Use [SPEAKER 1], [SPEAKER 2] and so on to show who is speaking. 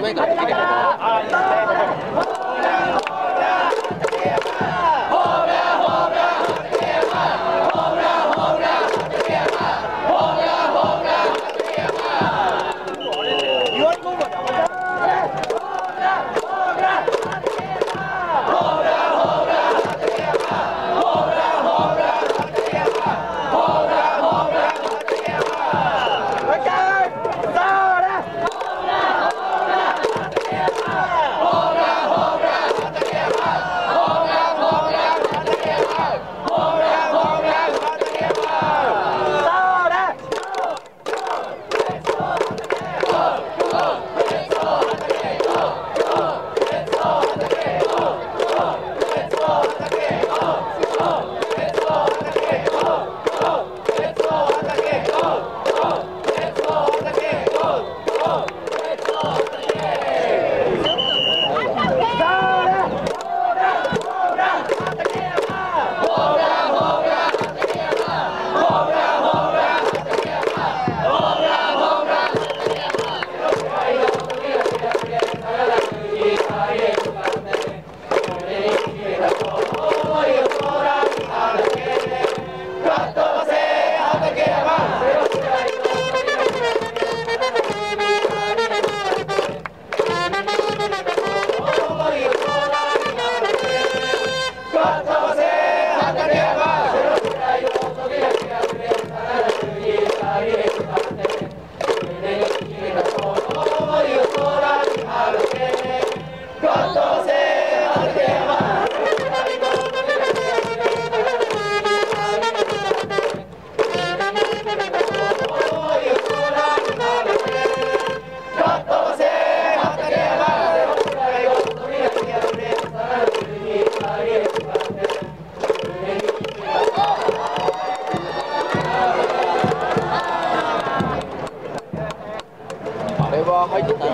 [SPEAKER 1] 그러니까 이렇게 되더라. 入ってた。